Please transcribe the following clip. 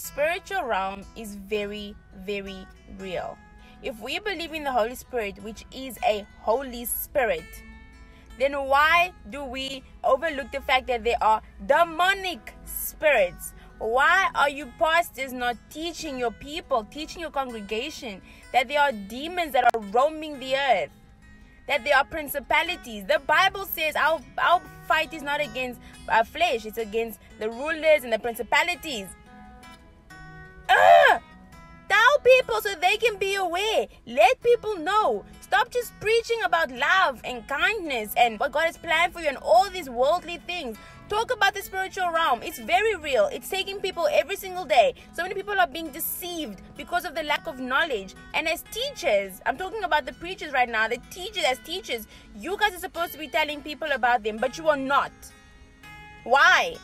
spiritual realm is very, very real. If we believe in the Holy Spirit, which is a Holy Spirit, then why do we overlook the fact that there are demonic spirits? Why are you pastors not teaching your people, teaching your congregation that there are demons that are roaming the earth? That there are principalities. The Bible says our, our fight is not against our flesh, it's against the rulers and the principalities. People so they can be aware. Let people know. Stop just preaching about love and kindness and what God has planned for you and all these worldly things. Talk about the spiritual realm. It's very real. It's taking people every single day. So many people are being deceived because of the lack of knowledge. And as teachers, I'm talking about the preachers right now, the teachers, as teachers, you guys are supposed to be telling people about them, but you are not. Why?